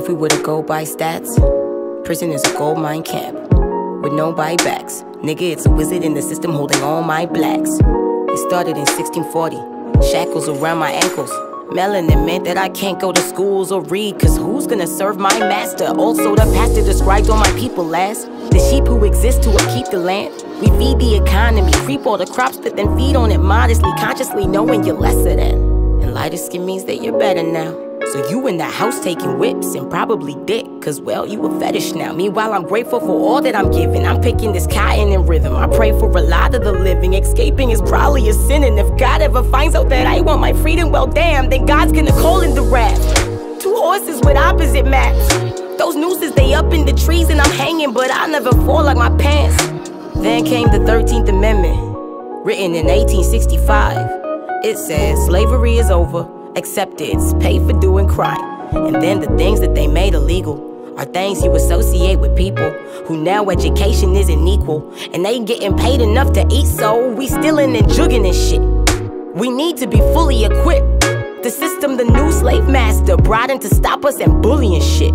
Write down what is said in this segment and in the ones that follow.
If we were to go by stats, prison is a gold mine camp with no buybacks. Nigga, it's a wizard in the system holding all my blacks. It started in 1640, shackles around my ankles. Melanin meant that I can't go to schools or read, cause who's gonna serve my master? Also, the pastor described all my people as The sheep who exist to upkeep the land. We feed the economy, creep all the crops, but then feed on it modestly, consciously knowing you're lesser than. And lighter skin means that you're better now. So you in the house taking whips and probably dick, cause well, you a fetish now. Meanwhile, I'm grateful for all that I'm given. I'm picking this cotton and rhythm. I pray for a lot of the living. Escaping is probably a sin, and if God ever finds out that I want my freedom, well, damn, then God's gonna call in the wrath. Two horses with opposite maps. Those nooses, they up in the trees, and I'm hanging, but I'll never fall like my pants. Then came the 13th Amendment, written in 1865. It says slavery is over acceptance, pay for doing crime. And then the things that they made illegal are things you associate with people who now education isn't equal. And they getting paid enough to eat, so we stealing and jugging and shit. We need to be fully equipped. The system the new slave master brought in to stop us and bullying shit.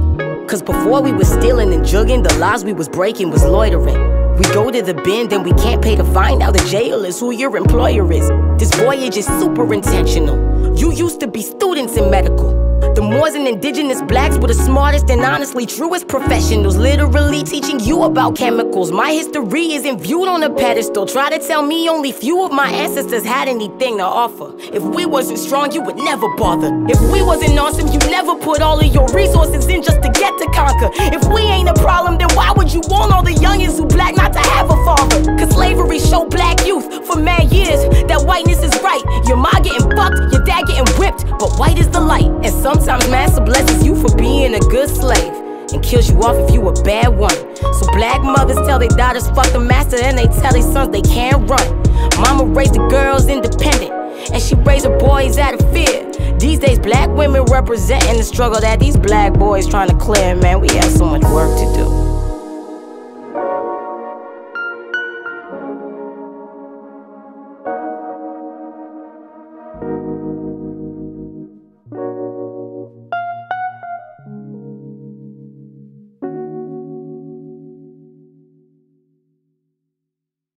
Cause before we was stealing and jugging, the laws we was breaking was loitering. We go to the bend and we can't pay to find out the jail is who your employer is. This voyage is super intentional. You used to be students in medical. The Moors and indigenous blacks were the smartest and honestly truest professionals, literally teaching you about chemicals. My history isn't viewed on a pedestal. Try to tell me only few of my ancestors had anything to offer. If we wasn't strong, you would never bother. If we wasn't awesome, you never put all of your resources in just to get to conquer. If we ain't a problem, then why would you want all the youngins who black not to have a father? Cause slavery showed black youth for mad years that whiteness is your dad getting whipped, but white is the light. And Sometimes master blesses you for being a good slave and kills you off if you a bad one. So black mothers tell their daughters fuck the master and they tell their sons they can't run. Mama raised the girls independent and she raised her boys out of fear. These days black women representing the struggle that these black boys trying to clear. Man, we have so much work to do.